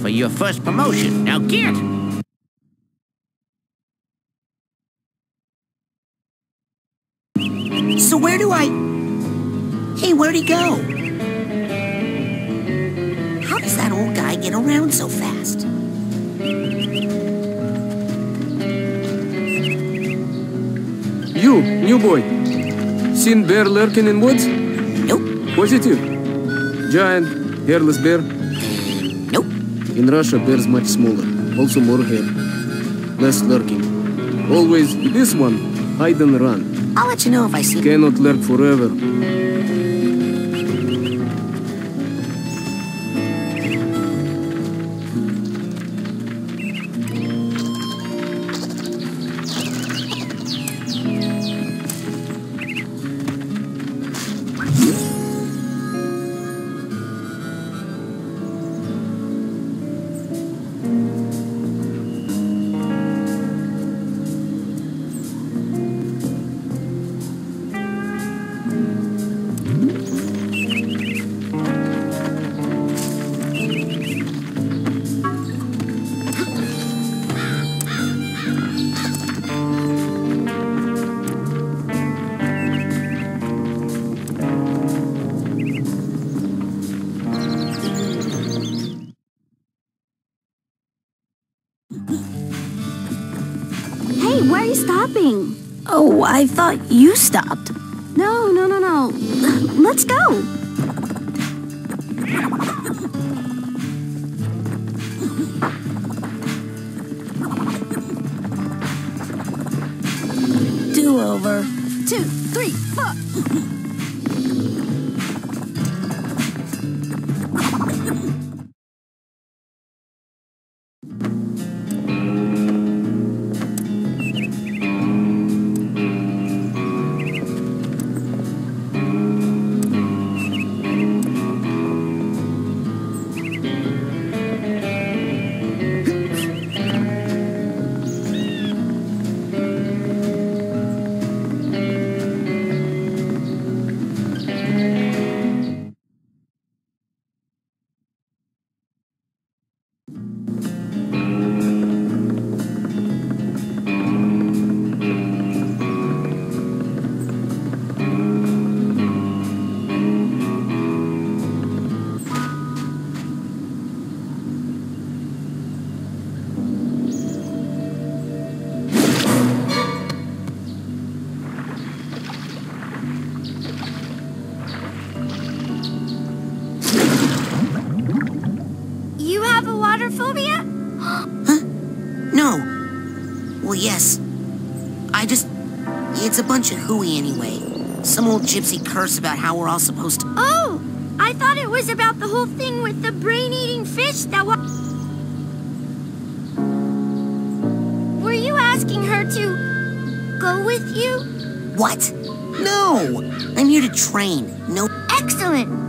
for your first promotion. Now get! So where do I... Hey, where'd he go? How does that old guy get around so fast? You, new boy. Seen bear lurking in woods? Nope. Positive. Giant, hairless bear. In Russia, bears much smaller. Also more hair. Less lurking. Always this one, hide and run. I'll let you know if I see... Cannot lurk forever. Stopping? Oh, I thought you stopped. No, no, no, no. Let's go. Do over. Two, three, four. Yes. I just... It's a bunch of hooey anyway. Some old gypsy curse about how we're all supposed to... Oh, I thought it was about the whole thing with the brain-eating fish that was... Were you asking her to go with you? What? No! I'm here to train. No... Excellent.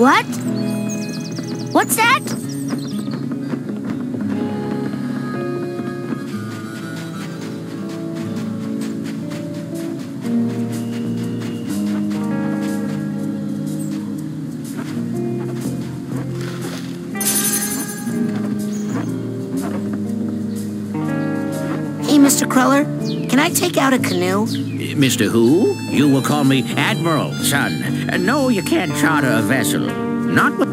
What? What's that? Hey, Mr. Cruller, can I take out a canoe? Mr. Who? You will call me Admiral, son. No, you can't charter a vessel. Not with...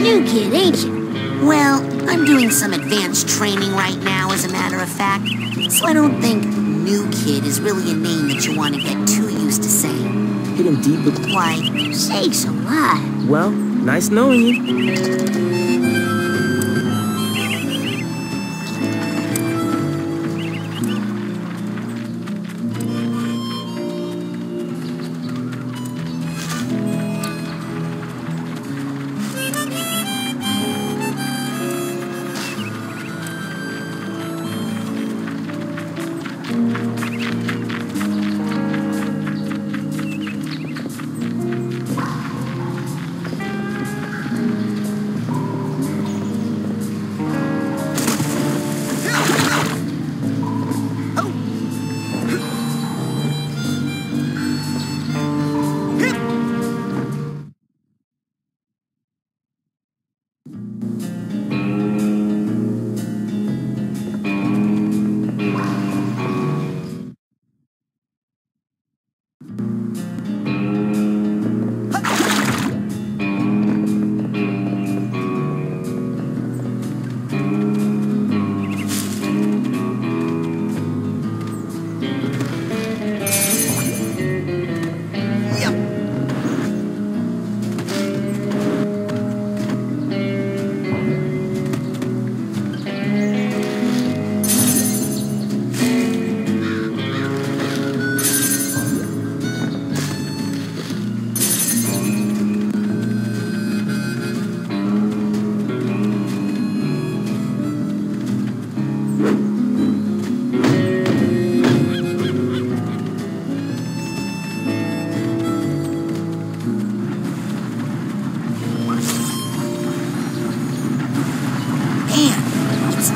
new kid, ain't you? Well, I'm doing some advanced training right now, as a matter of fact, so I don't think new kid is really a name that you want to get too used to saying. Hit him deep with... Why, Sakes alive. Well, nice knowing you.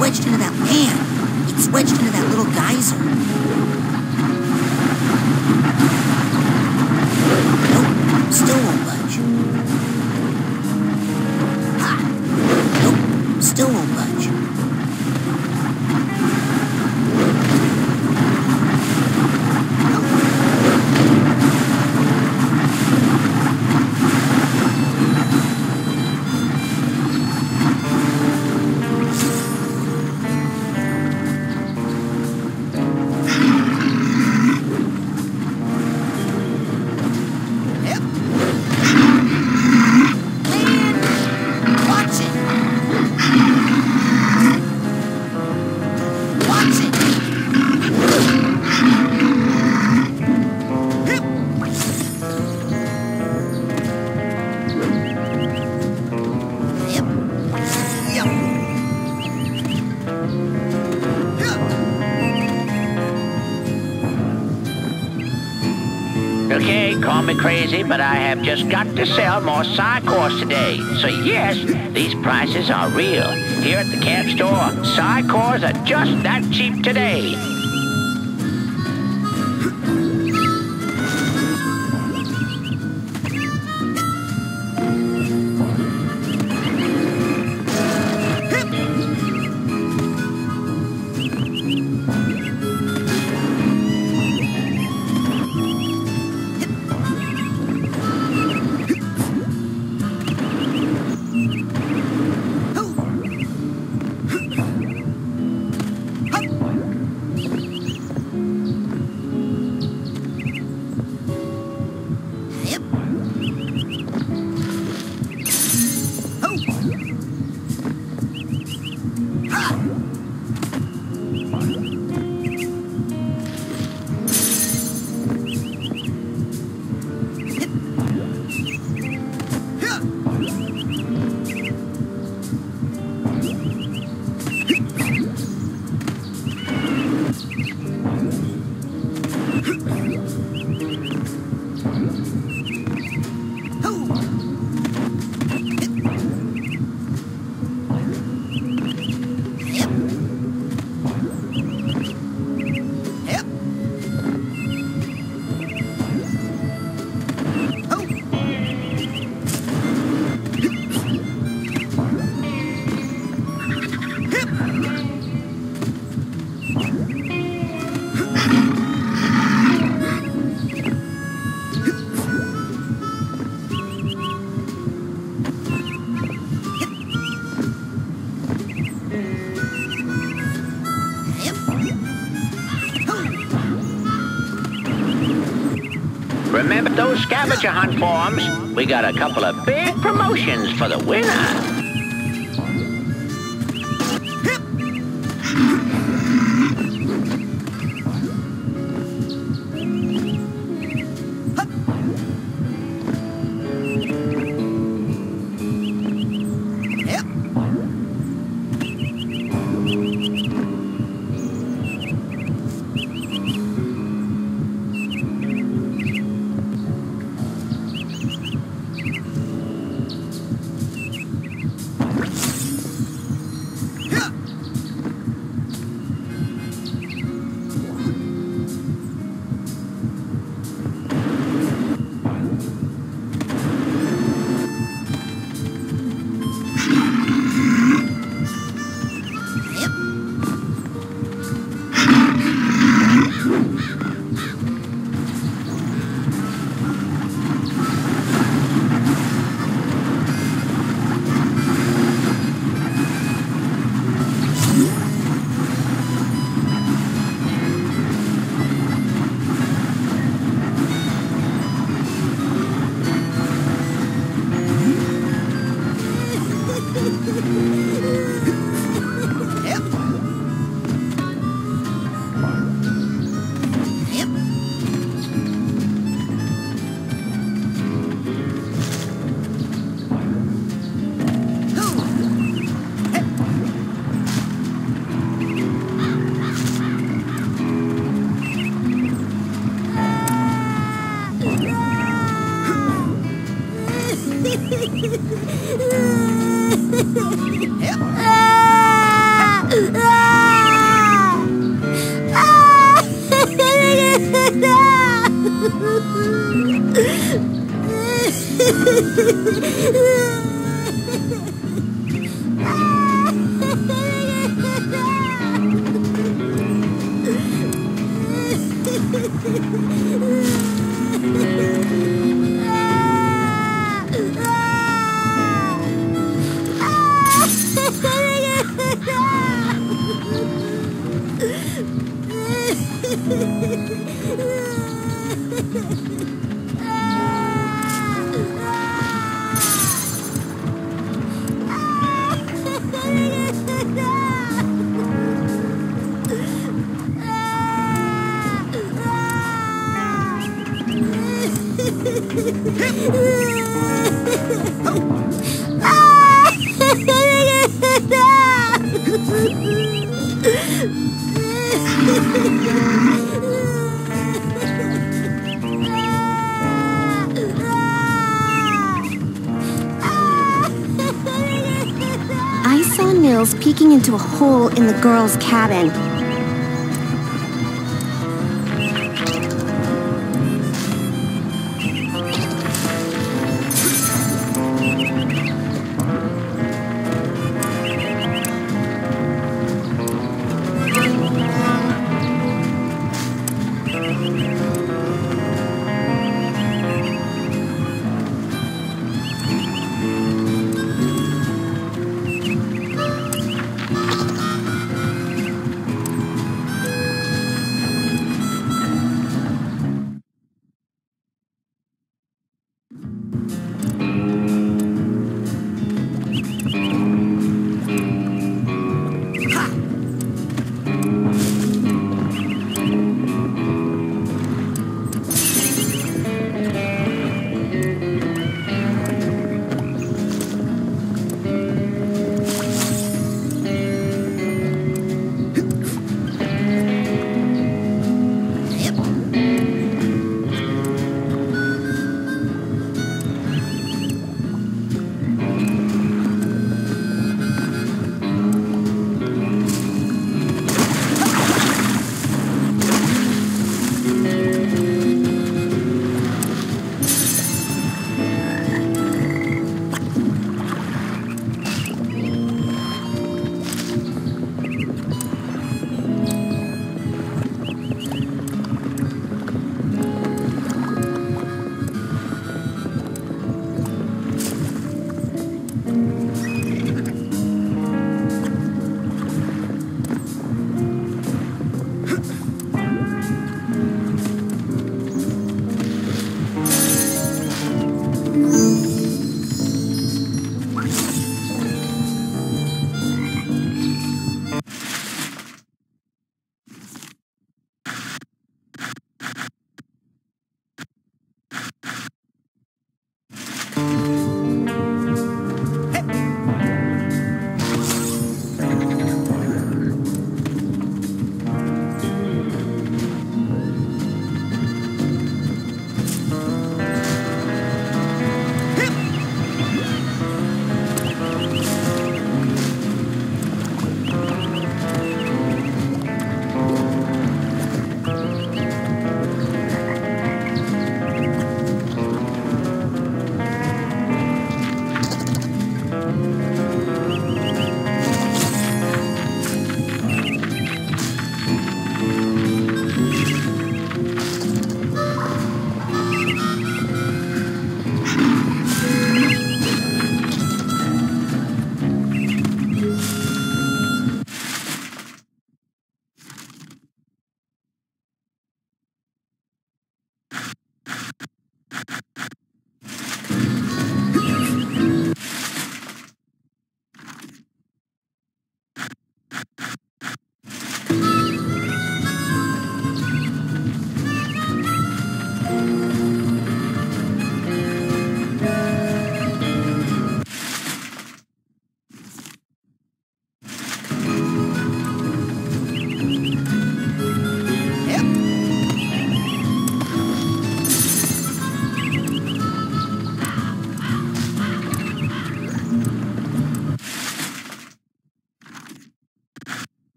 Wedged into that man. It's wedged into that little geyser. Nope, still won't budge. Crazy, but I have just got to sell more PSI Cores today. So yes, these prices are real. Here at the camp store, PSI Cores are just that cheap today. Scavenger hunt forms. We got a couple of big promotions for the winner. Ha Nils peeking into a hole in the girls' cabin.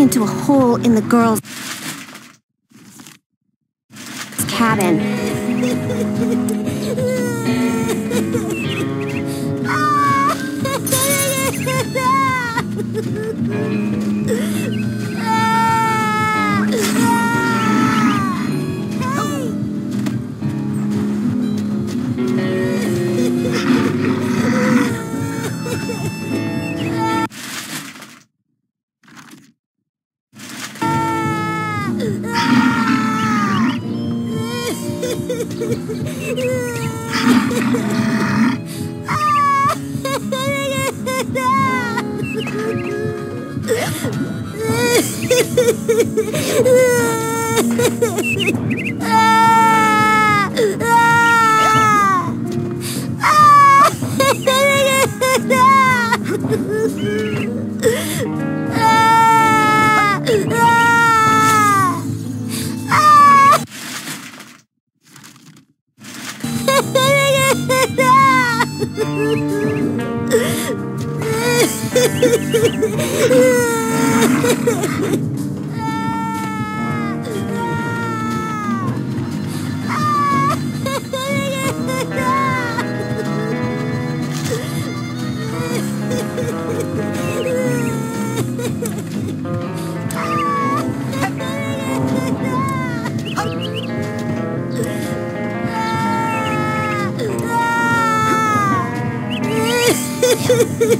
Peeking into a hole in the girl's cabin. 으아!